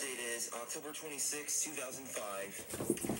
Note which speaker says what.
Speaker 1: date is October 26, 2005.